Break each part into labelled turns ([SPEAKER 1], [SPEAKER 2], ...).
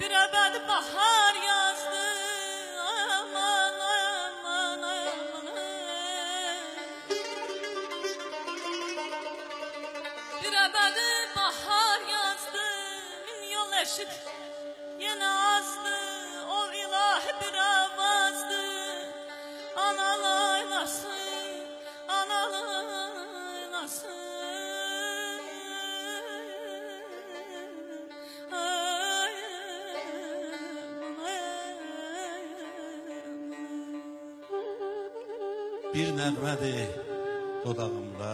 [SPEAKER 1] Bir ebed bahar yazdı. Aman aman aman Bir ebed bahar yazdı. Milyon eşit Bir
[SPEAKER 2] nəğmədir dodağımda.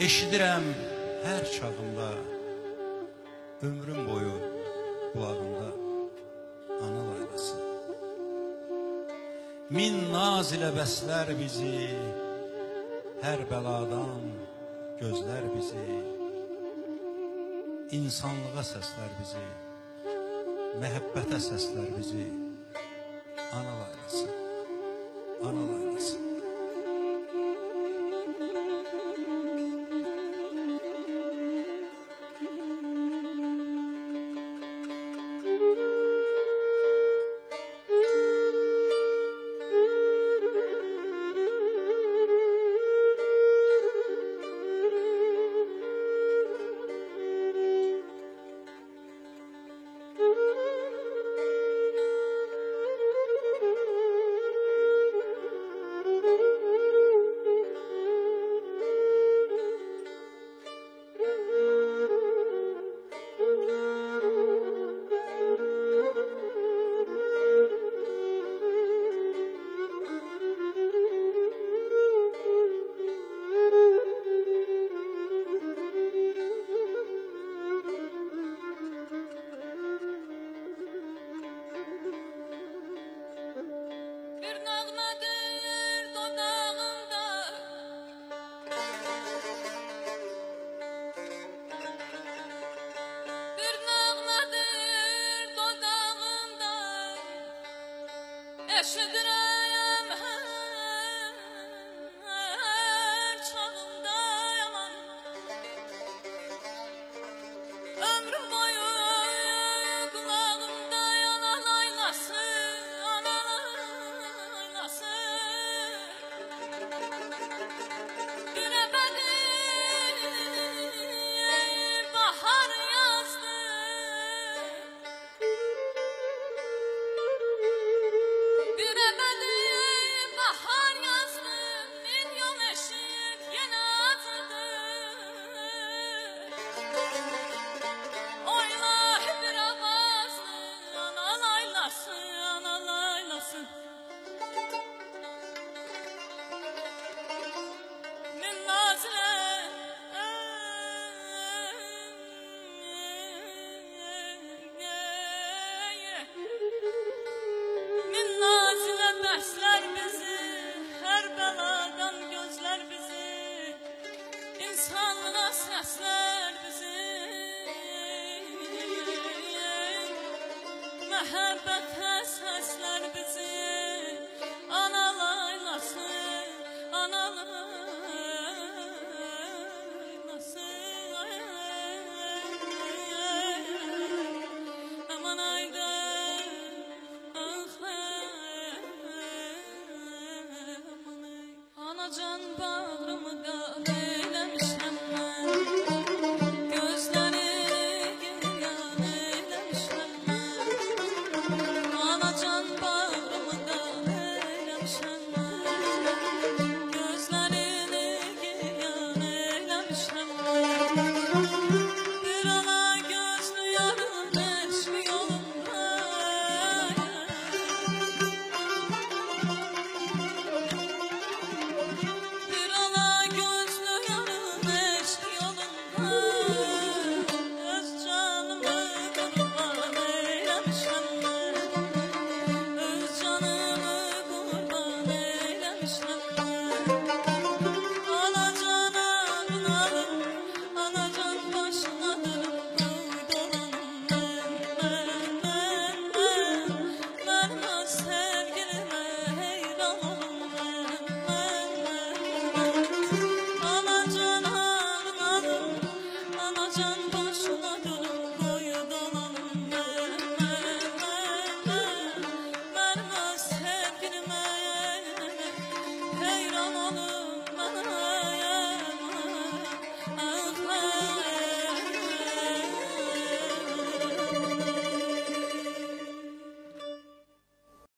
[SPEAKER 2] Eşidirəm hər çağımda Ömrüm boyu qulağımda Ana laylası. Min naz ilə bəslər bizi Hər bəladan gözlər bizi. İnsanlığa səslər bizi Məhəbbətə səslər bizi Ana laylası
[SPEAKER 1] Anonymous Mehabbete sesler bizi Ana laylası Ana laylası Aman ayda Anacan bağrımı qan